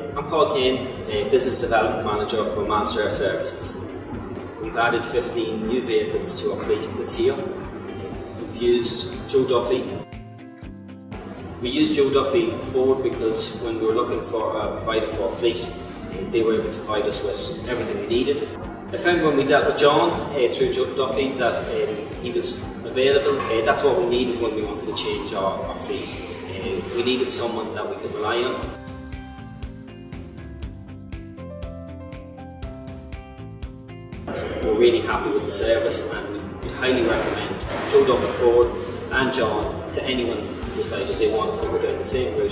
I'm Paul Kane, a Business Development Manager for MasterAir Services. We've added 15 new vehicles to our fleet this year. We've used Joe Duffy. We used Joe Duffy Ford because when we were looking for a provider for our fleet, they were able to provide us with everything we needed. I found when we dealt with John uh, through Joe Duffy that um, he was available. Uh, that's what we needed when we wanted to change our, our fleet. Uh, we needed someone that we could rely on. We're really happy with the service and we highly recommend Joe Duffy Ford and John to anyone who decided they wanted to go down the same route